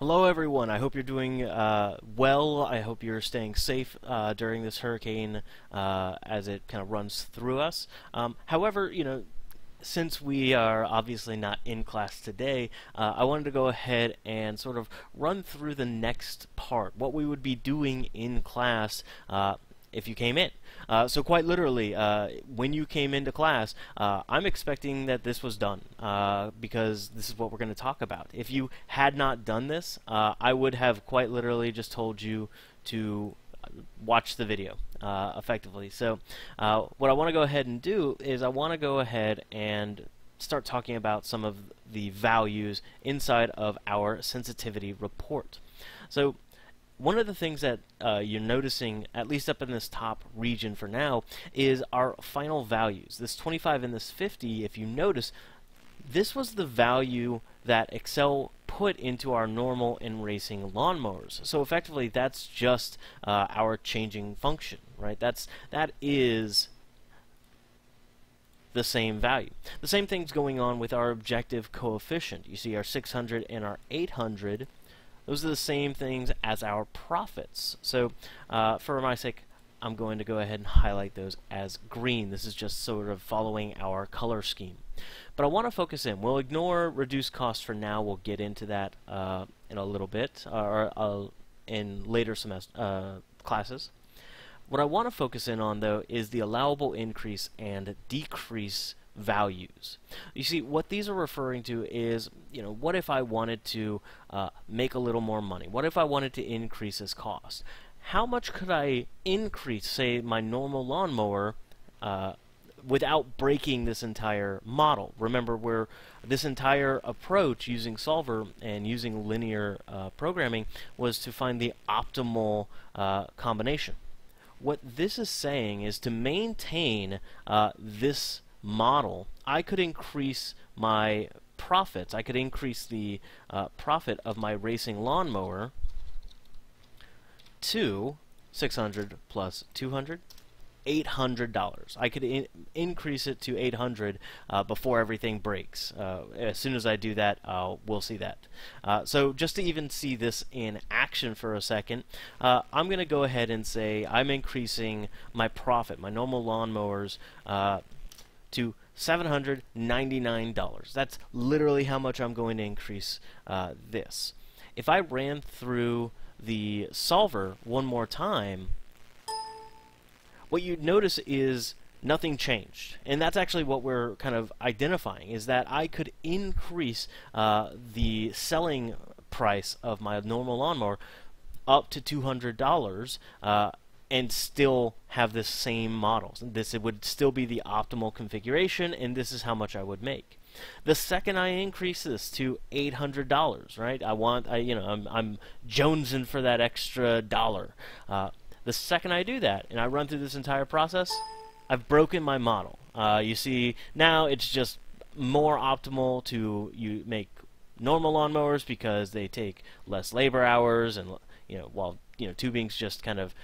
Hello, everyone. I hope you're doing uh, well. I hope you're staying safe uh, during this hurricane uh, as it kind of runs through us. Um, however, you know, since we are obviously not in class today, uh, I wanted to go ahead and sort of run through the next part, what we would be doing in class uh, if you came in. Uh, so quite literally, uh, when you came into class, uh, I'm expecting that this was done uh, because this is what we're going to talk about. If you had not done this, uh, I would have quite literally just told you to watch the video uh, effectively. So what I want to go ahead and do is I want to go ahead and start talking about some of the values inside of our sensitivity report. So one of the things that uh, you're noticing, at least up in this top region for now, is our final values. This 25 and this 50, if you notice, this was the value that Excel put into our normal and racing lawnmowers. So effectively, that's just uh, our changing function, right? That's that is the same value. The same thing's going on with our objective coefficient. You see our 600 and our 800 those are the same things as our profits. So uh, for my sake, I'm going to go ahead and highlight those as green. This is just sort of following our color scheme. But I want to focus in. We'll ignore reduced cost for now. We'll get into that uh, in a little bit, or uh, in later semester uh, classes. What I want to focus in on, though, is the allowable increase and decrease values. You see, what these are referring to is, you know, what if I wanted to uh, make a little more money? What if I wanted to increase this cost? How much could I increase, say, my normal lawnmower uh, without breaking this entire model? Remember, where this entire approach using Solver and using linear uh, programming was to find the optimal uh, combination. What this is saying is to maintain uh, this model, I could increase my profits. I could increase the uh, profit of my racing lawnmower to 600 plus 200 $800. I could in increase it to 800 uh, before everything breaks. Uh, as soon as I do that, uh, we'll see that. Uh, so just to even see this in action for a second, uh, I'm going to go ahead and say I'm increasing my profit, my normal lawnmowers, uh, to $799. That's literally how much I'm going to increase this. If I ran through the solver one more time, what you'd notice is nothing changed. And that's actually what we're kind of identifying, is that I could increase uh, the selling price of my normal lawnmower up to $200 uh, and still have the same models. This it would still be the optimal configuration, and this is how much I would make. The second I increase this to eight hundred dollars, right? I want, I you know, I'm I'm jonesing for that extra dollar. Uh, the second I do that, and I run through this entire process, I've broken my model. Uh, you see, now it's just more optimal to you make normal lawnmowers because they take less labor hours, and you know, while you know tubing's just kind of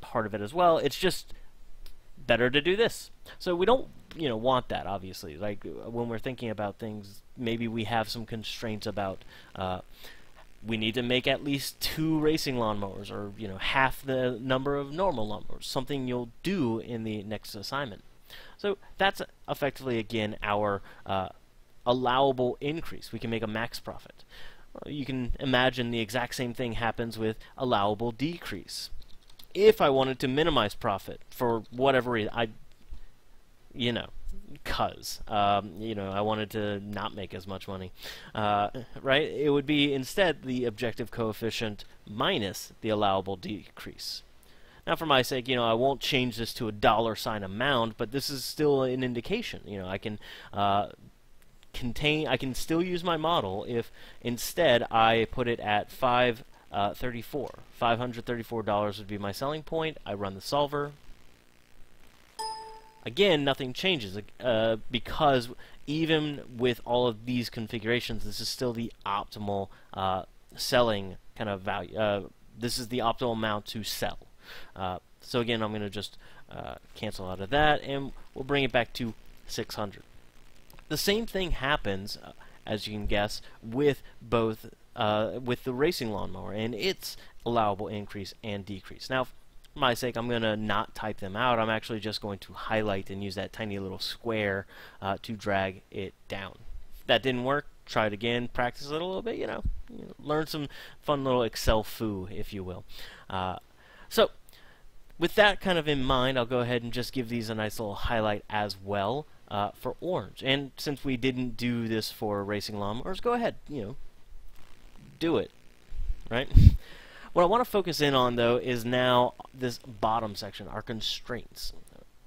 part of it as well. It's just better to do this. So we don't, you know, want that obviously. Like when we're thinking about things, maybe we have some constraints about. Uh, we need to make at least two racing lawnmowers, or you know, half the number of normal lawnmowers. Something you'll do in the next assignment. So that's effectively again our uh, allowable increase. We can make a max profit. You can imagine the exact same thing happens with allowable decrease if I wanted to minimize profit for whatever reason, I, you know, cause um, you know I wanted to not make as much money, uh, right? It would be instead the objective coefficient minus the allowable decrease. Now, for my sake, you know, I won't change this to a dollar sign amount, but this is still an indication. You know, I can uh, contain, I can still use my model if instead I put it at five uh, 34. $534 would be my selling point. I run the solver. Again, nothing changes uh, because even with all of these configurations, this is still the optimal uh, selling kind of value. Uh, this is the optimal amount to sell. Uh, so again, I'm going to just uh, cancel out of that, and we'll bring it back to 600. The same thing happens, as you can guess, with both uh, with the racing lawnmower and its allowable increase and decrease. Now, for my sake, I'm going to not type them out. I'm actually just going to highlight and use that tiny little square uh, to drag it down. If that didn't work, try it again, practice it a little bit, you know, you know learn some fun little Excel foo, if you will. Uh, so, with that kind of in mind, I'll go ahead and just give these a nice little highlight as well uh, for orange. And since we didn't do this for racing lawnmowers, go ahead, you know, do it, right? what I want to focus in on, though, is now this bottom section, our constraints.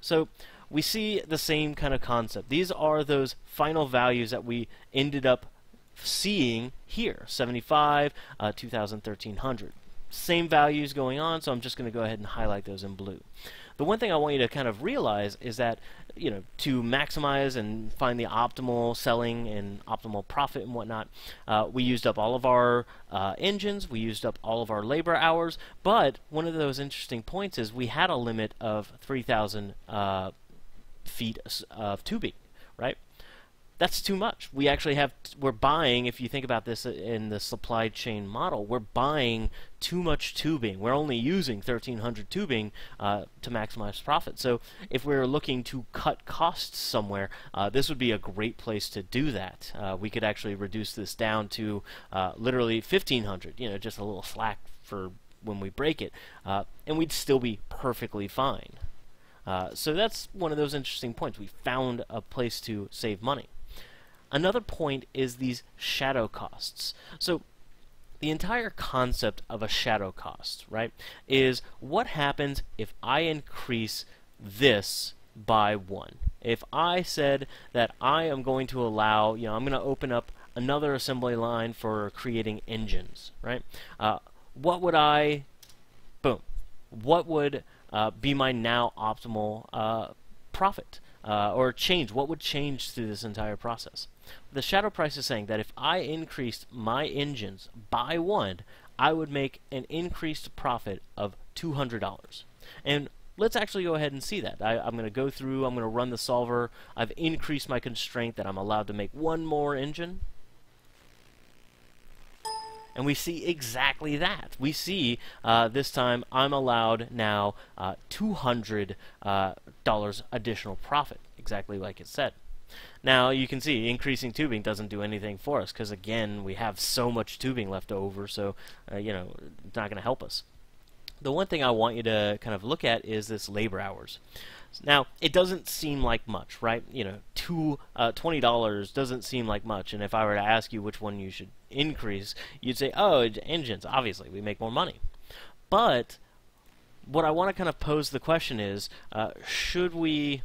So we see the same kind of concept. These are those final values that we ended up seeing here, 75, uh, 2000, 1300 same values going on, so I'm just going to go ahead and highlight those in blue. The one thing I want you to kind of realize is that, you know, to maximize and find the optimal selling and optimal profit and whatnot, uh, we used up all of our uh, engines, we used up all of our labor hours, but one of those interesting points is we had a limit of 3,000 uh, feet of tubing, right? That's too much. We actually have we're buying. If you think about this in the supply chain model, we're buying too much tubing. We're only using 1,300 tubing uh, to maximize profit. So if we're looking to cut costs somewhere, uh, this would be a great place to do that. Uh, we could actually reduce this down to uh, literally 1,500. You know, just a little slack for when we break it, uh, and we'd still be perfectly fine. Uh, so that's one of those interesting points. We found a place to save money. Another point is these shadow costs. So the entire concept of a shadow cost, right, is what happens if I increase this by 1. If I said that I am going to allow, you know, I'm going to open up another assembly line for creating engines, right? Uh, what would I, boom, what would uh, be my now optimal uh, profit? uh, or change? What would change through this entire process? The shadow price is saying that if I increased my engines by one, I would make an increased profit of $200. And let's actually go ahead and see that. I, am going to go through, I'm going to run the solver. I've increased my constraint that I'm allowed to make one more engine. And we see exactly that. We see uh, this time I'm allowed now uh, $200 uh, additional profit, exactly like it said. Now you can see increasing tubing doesn't do anything for us because again we have so much tubing left over, so uh, you know it's not going to help us. The one thing I want you to kind of look at is this labor hours. Now, it doesn't seem like much, right? You know, two, uh, $20 doesn't seem like much, and if I were to ask you which one you should increase, you'd say, oh, engines, obviously, we make more money. But what I want to kind of pose the question is, uh, should we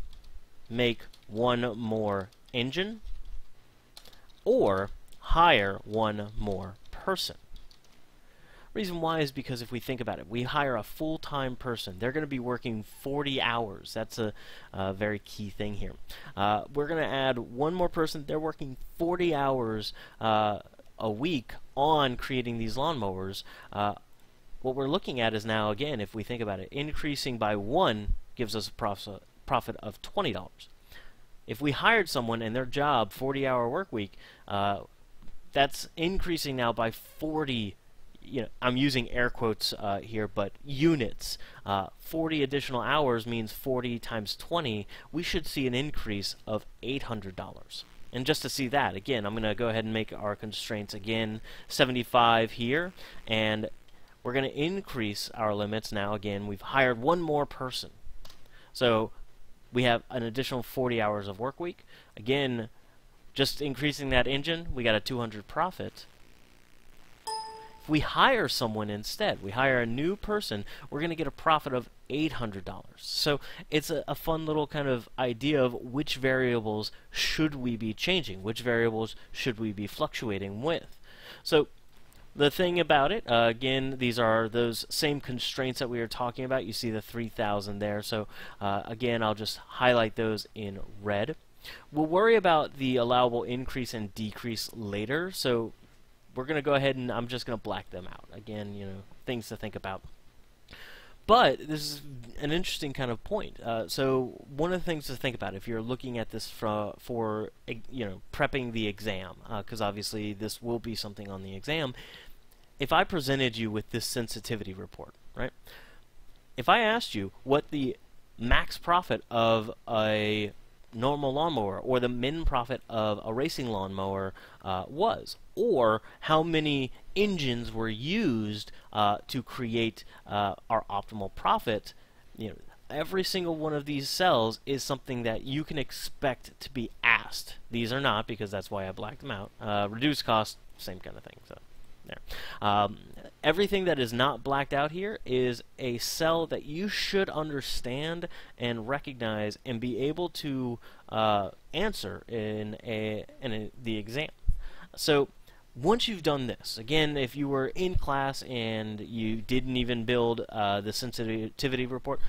make one more engine or hire one more person? Reason why is because if we think about it, we hire a full-time person. They're going to be working 40 hours. That's a, a very key thing here. Uh, we're going to add one more person. They're working 40 hours uh, a week on creating these lawnmowers. Uh, what we're looking at is now, again, if we think about it, increasing by one gives us a profit, profit of $20. If we hired someone and their job, 40-hour work week, uh, that's increasing now by 40 you know, I'm using air quotes uh, here, but units. Uh, 40 additional hours means 40 times 20. We should see an increase of $800. And just to see that, again, I'm going to go ahead and make our constraints again 75 here, and we're going to increase our limits now. Again, we've hired one more person. So we have an additional 40 hours of work week. Again, just increasing that engine, we got a 200 profit. If we hire someone instead, we hire a new person, we're going to get a profit of $800. So it's a, a, fun little kind of idea of which variables should we be changing, which variables should we be fluctuating with. So the thing about it, uh, again, these are those same constraints that we were talking about. You see the 3000 there. So uh, again, I'll just highlight those in red. We'll worry about the allowable increase and decrease later. So we're going to go ahead and I'm just going to black them out. Again, you know, things to think about. But this is an interesting kind of point. Uh, so one of the things to think about if you're looking at this for, for you know prepping the exam, because uh, obviously this will be something on the exam. If I presented you with this sensitivity report, right? If I asked you what the max profit of a normal lawnmower or the min profit of a racing lawnmower uh, was, or how many engines were used uh, to create uh, our optimal profit. You know, every single one of these cells is something that you can expect to be asked. These are not because that's why I blacked them out. Uh, reduced cost, same kind of thing. So there. Um, everything that is not blacked out here is a cell that you should understand and recognize and be able to uh, answer in a in a, the exam. So once you've done this, again, if you were in class and you didn't even build uh, the sensitivity report,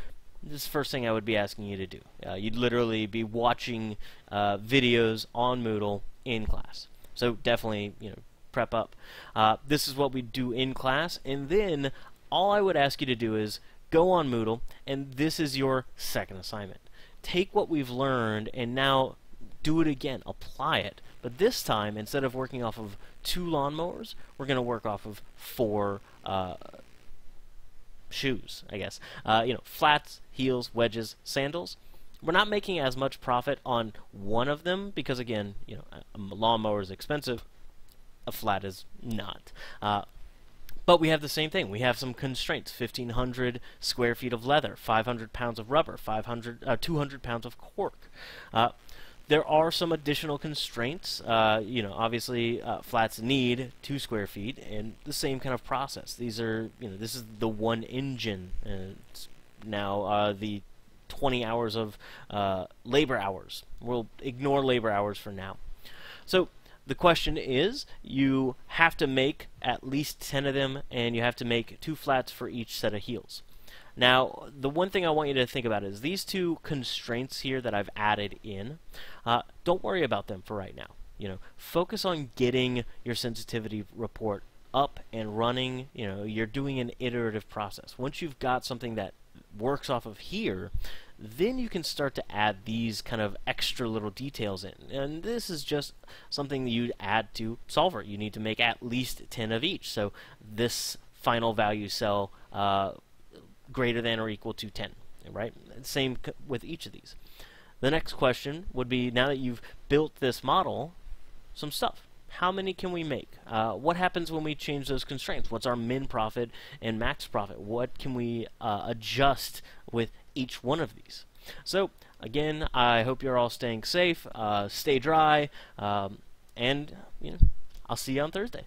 this is the first thing I would be asking you to do. Uh, you'd literally be watching uh, videos on Moodle in class. So definitely, you know, prep up. Uh, this is what we do in class, and then all I would ask you to do is go on Moodle, and this is your second assignment. Take what we've learned and now do it again, apply it. But this time, instead of working off of two lawnmowers, we're going to work off of four uh, shoes, I guess. Uh, you know, flats, heels, wedges, sandals. We're not making as much profit on one of them because, again, you know, a lawnmower is expensive a flat is not. Uh, but we have the same thing. We have some constraints: 1,500 square feet of leather, 500 pounds of rubber, 500, uh, 200 pounds of cork. Uh, there are some additional constraints. Uh, you know, obviously, uh, flats need two square feet, and the same kind of process. These are, you know, this is the one engine. now uh, the 20 hours of labor hours. We'll ignore labor hours for now. So the question is, you have to make at least 10 of them, and you have to make two flats for each set of heels. Now, the one thing I want you to think about is these two constraints here that I've added in. Uh, don't worry about them for right now. You know, focus on getting your sensitivity report up and running. You know, you're doing an iterative process. Once you've got something that works off of here, then you can start to add these kind of extra little details in. And this is just something you'd add to Solver. You need to make at least 10 of each. So this final value cell uh, greater than or equal to 10, right? Same with each of these. The next question would be, now that you've built this model, some stuff. How many can we make? Uh, what happens when we change those constraints? What's our min profit and max profit? What can we uh, adjust with each one of these. So, again, I hope you're all staying safe, uh, stay dry, um, and you know, I'll see you on Thursday.